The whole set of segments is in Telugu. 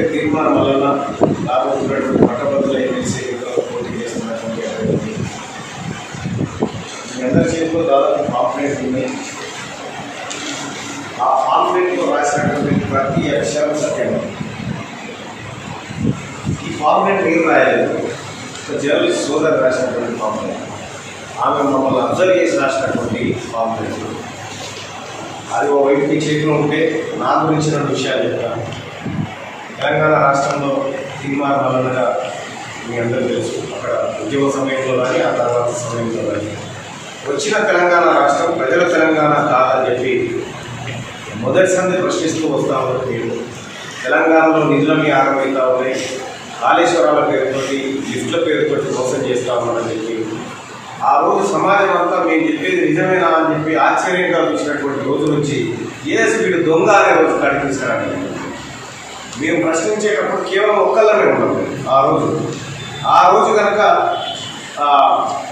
పేరు తీర్మానం వలన రాబోతున్నటువంటి పట్టభద్రుల ఎమ్మెల్సీ ఎన్నికల్లో పోటీ చేస్తున్నటువంటి అభ్యర్థి మీ అందరి చేతిలో దాదాపు పాంప్లెట్ ఉన్నాయి ఆ పాంప్లెట్లో రాసినటువంటి ప్రతి అక్షరం సత్యం ఈ పాంప్లెట్ మీరు రాయలేదు ఒక జర్నలిస్ట్ సోదరు రాసినటువంటి పాంప్లెట్ ఆమె మమ్మల్ని అబ్జర్వ్ చేసి రాసినటువంటి పాంప్లెట్ అది ఓ వైపు మీ చేతిలో ఉంటే నా గురించి రెండు విషయాలు చెప్తాను తెలంగాణ రాష్ట్రంలో సినిమా వలనగా మీ అందరూ తెలుసు. అక్కడ ఉద్యోగ సమయంలో కానీ ఆ తర్వాత సమయంలో కానీ. వచ్చిన తెలంగాణ రాష్ట్రం ప్రజల తెలంగాణ కాదని చెప్పి మొదటిసారి ప్రశ్నిస్తూ వస్తా ఉన్నారు మీరు. తెలంగాణలో నిధులన్నీ ఆగమవుతా ఉన్నాయి. కాళేశ్వరాల పేరుతోటి లిఫ్ట్ల పేరుతోటి మోసం చేస్తామని ఉన్నారని చెప్పి. ఆ రోజు సమాజం అంతా మేము చెప్పేది నిజమేనా అని చెప్పి ఆశ్చర్యంగా చూసినటువంటి రోజు నుంచి ఏసు వీడు దొంగ అనే రోజు కనిపిస్తారని మేము ప్రశ్నించేటప్పుడు కేవలం ఒక్కళ్ళమే ఉన్నాం ఆ రోజు. ఆ రోజు కనుక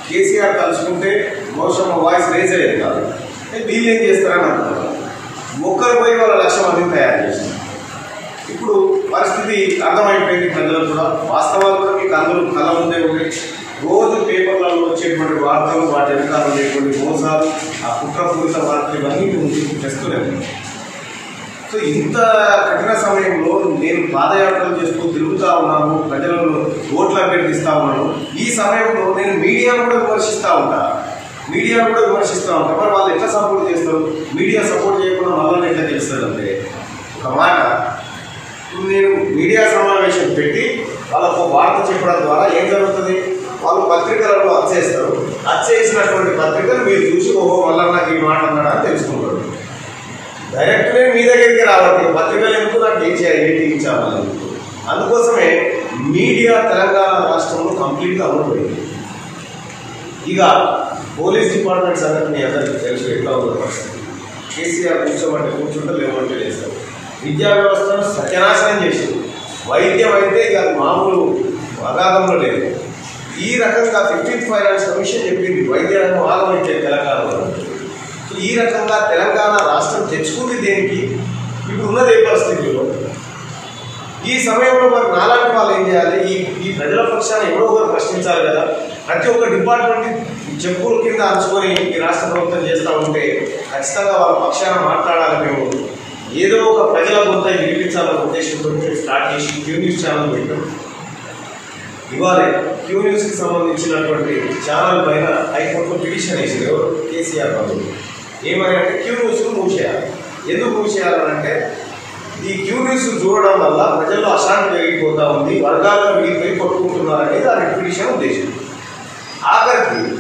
కేసీఆర్ తలుచుకుంటే బహుశా వాయిస్ రేజ్ అయ్యేది కాదు. వీళ్ళు ఏం చేస్తారని అనుకున్నారు ఒక్కరు పోయి వాళ్ళ లక్ష్యం మందిని తయారు చేసింది ఇప్పుడు పరిస్థితి అర్థమైపోయింది ప్రజలకు కూడా. వాస్తవాలు కూడా మీకు అందరూ కళ ముందే ఉన్నాయి రోజు పేపర్లలో వచ్చేటువంటి వార్తలు వాటి వెనకాల ఉండేటువంటి మోసాలు ఆ కుట్రపూరిత వార్తలు ఇవన్నీ ముందుకు తెస్తూనే ఉన్నాయి సో ఇంత కఠిన సమయంలో నేను పాదయాత్రలు చేస్తూ తిరుగుతా ఉన్నాను ప్రజలను ఓట్లు అభ్యర్థిస్తా ఉన్నాను. ఈ సమయంలో నేను మీడియాను కూడా విమర్శిస్తూ ఉంటా. మీడియాను కూడా విమర్శిస్తూ ఉంటా. మరి వాళ్ళు ఎట్లా సపోర్ట్ చేస్తారు? మీడియా సపోర్ట్ చేయకుండా మళ్ళీ ఎట్లా చేస్తారంటే ఒక మాట. నేను మీడియా సమావేశం పెట్టి వాళ్ళకు ఒక వార్త చెప్పడం ద్వారా ఏం జరుగుతుంది? వాళ్ళు పత్రికలలో అచ్చేస్తారు అచ్చేసినటువంటి పత్రికలు మీరు చూసి ఓహో మళ్ళీ నాకు ఈ మాట అన్నాడా అని తెలుసుకుంటారు. డైరెక్ట్గా మీ దగ్గరికి రావాలి పత్రికలు ఎందుకు నాకు ఏం చేయాలి? ఏంటి ఇచ్చామని అందుకోసమే మీడియా తెలంగాణ రాష్ట్రంలో కంప్లీట్గా అమ్ముడిపోయింది ఇక పోలీస్ డిపార్ట్మెంట్ సంగతి మీ అందరికీ తెలుసు ఎట్లా ఉందో పరిస్థితి. కేసీఆర్ కూర్చోమంటే కూర్చుంటే లేవంటే చేస్తారు విద్యా వ్యవస్థను సత్యనాశనం చేసింది. వైద్యం అయితే ఇక మామూలు అగాధంలో లేదు. ఈ రకంగా ఫిఫ్టీన్త్ ఫైనాన్స్ కమిషన్ చెప్పింది. వైద్య రంగం ఆగమైతే తెలంగాణలో ఈ రకంగా తెలంగాణ రాష్ట్రం తెచ్చుకుంది దేనికి? ఇప్పుడు ఉన్నదే పరిస్థితిలో? పరిస్థితుల్లో ఈ సమయంలో మరి నాలాంటి వాళ్ళు ఏం చేయాలి? ఈ ఈ ప్రజల పక్షాన్ని ఎవరో ఒకరు ప్రశ్నించాలి కదా. ప్రతి ఒక్క డిపార్ట్మెంట్ చెప్పుల కింద అంచుకొని ఈ రాష్ట్ర ప్రభుత్వం చేస్తూ ఉంటే ఖచ్చితంగా వాళ్ళ పక్షాన మాట్లాడాలి మేము. ఏదో ఒక ప్రజల కొంత వినిపించాలనే ఉద్దేశంతో స్టార్ట్ చేసి క్యూ న్యూస్ ఛానల్ పెట్టాం. ఇవాళ క్యూ న్యూస్కి సంబంధించినటువంటి ఛానల్ పైన హైకోర్టులో పిటిషన్ వేసింది ఎవరు? కేసీఆర్ వాళ్ళు ఏమని అంటే క్యూ న్యూస్ చేయాలి. ఎందుకు మూసేయాలంటే ఈ క్యూ న్యూస్ చూడడం వల్ల ప్రజల్లో అశాంతి పెరిగిపోతూ ఉంది వర్గాల్లో విడిపోయి కొట్టుకుంటున్నారు అనేది ఆ పిటిషన్ ఉద్దేశం ఆఖరికి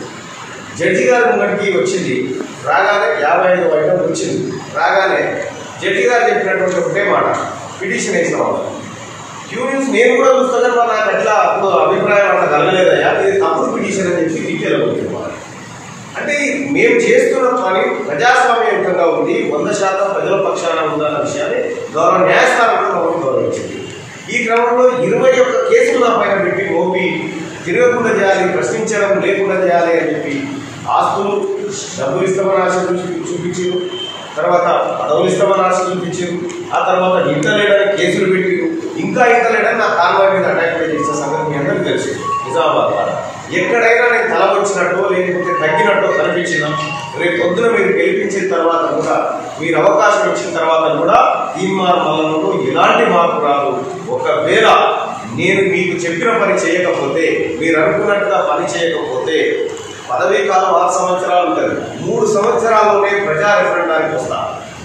జడ్జి గారి ముంగటికి వచ్చింది. రాగానే యాభై ఐదు ఐటమ్ వచ్చింది. రాగానే జడ్జి గారు చెప్పినటువంటి ఒకటే మాట పిటిషన్ వేసిన వాళ్ళు. క్యూ న్యూస్ నేను కూడా చూస్తాను నాకు ఎట్లా అప్పుడు అభిప్రాయం అట్లా కలగలేదయ్యా? ఇది తప్పుడు పిటిషన్ అని చెప్పి డీటెయిల్ అవుతుంది అంటే మేము చేస్తున్న పని ప్రజాస్వామ్యయుతంగా ఉంది వంద శాతం ప్రజల పక్షాన ఉందన్న విషయాన్ని గౌరవ న్యాయస్థానం కూడా గౌరవించింది. ఈ క్రమంలో ఇరవై ఒక్క కేసులు నా పైన పెట్టి మోపి తిరగకుండా చేయాలి ప్రశ్నించడం లేకుండా చేయాలి అని చెప్పి ఆస్తులు డబ్బులు ఇస్తామని ఆశ చూపించారు తర్వాత పదవులు ఇస్తామని ఆశ చూపించారు ఆ తర్వాత ఇంత లేడని కేసులు పెట్టారు ఇంకా ఇంత లేడని నా కాన్వాయ్ మీద అటాక్ చేసిన సంగతి మీ అందరికీ తెలుసు. నిజామాబాద్ ఎక్కడైనా నేను తల వచ్చినట్టు లేకపోతే తగ్గినట్టు కనిపించినా రేపు పొద్దున మీరు గెలిపించిన తర్వాత కూడా మీరు అవకాశం ఇచ్చిన తర్వాత కూడా ఈ వలనలో ఎలాంటి మార్పు రాదు. ఒకవేళ నేను మీకు చెప్పిన పని చేయకపోతే మీరు అనుకున్నట్టుగా పని చేయకపోతే పదవీ కాలం ఆరు సంవత్సరాలు ఉంటుంది. మూడు సంవత్సరాల్లోనే ప్రజా రెఫరెండానికి వస్తా.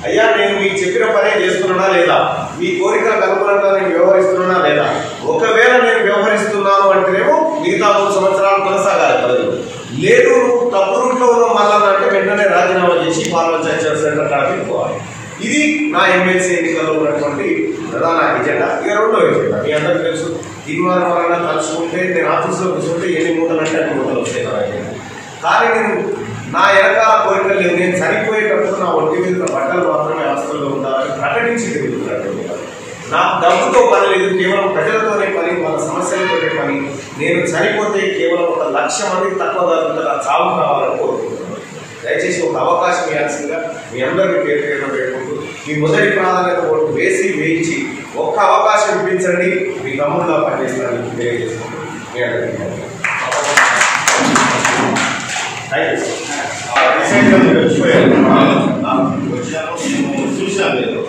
అయ్యా నేను మీకు చెప్పిన పనే చేస్తున్నానా లేదా? మీ కోరికలకు అనుగుణంగా నేను వ్యవహరిస్తున్నానా లేదా ఒకవేళ నేను వ్యవహరిస్తున్నాను అంటేనేమో మిగతా మూడు సంవత్సరాలు కొనసాగాలి పదవి లేదు నువ్వు తప్పు రూట్లో ఉన్నావు మళ్ళా అంటే వెంటనే రాజీనామా చేసి పార్లమెంట్ సెంటర్ కాడికి పోవాలి ఇది నా ఎమ్మెల్సీ ఎన్నికల్లో ఉన్నటువంటి ప్రధాన ఎజెండా. ఇక రెండో ఎజెండా. మీ అందరికీ తెలుసు తీర్మానం వలన కలుసుకుంటే నేను ఆఫీస్లో కూర్చుంటే ఎన్ని మూటలు అంటే అన్ని మూటలు వస్తాయి నా ఎజెండా కానీ నేను నా వెనకాల కోరికలు లేవు. నేను చనిపోయేటప్పుడు నా ఒంటి మీద బట్టలు మాత్రమే హాస్టల్లో ఉండాలని ప్రకటించి తిరుగుతున్నాడు నా డబ్బుతో పని లేదు కేవలం ప్రజలతోనే పని వాళ్ళ సమస్యలతోనే పని. నేను చనిపోతే కేవలం ఒక లక్ష మంది తక్కువ ధరలు చావు కావాలని కోరుకుంటున్నాను. దయచేసి ఒక అవకాశం ఇవ్వాల్సిందిగా మీ అందరినీ పేరు పేరు పెట్టుకుంటూ మీ మొదటి ప్రాధాన్యత ఓటు వేసి వేయించి ఒక్క అవకాశం ఇప్పించండి. మీ తమ్ముడుగా పనిచేస్తారని తెలియజేసుకుంటూ మీ అందరికీ చూశాను నేను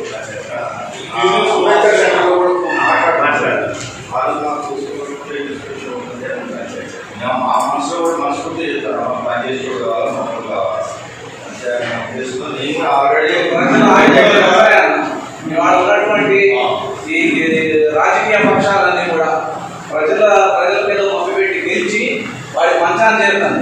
మా మనసులో కూడా మనస్ఫూర్తి ఆల్రెడీ వాళ్ళు ఉన్నటువంటి ఈ రాజకీయ పక్షాలన్నీ కూడా ప్రజల ప్రజల మీద మొదలుపెట్టి గెలిచి వారి మంచాన్ని చేరుతాను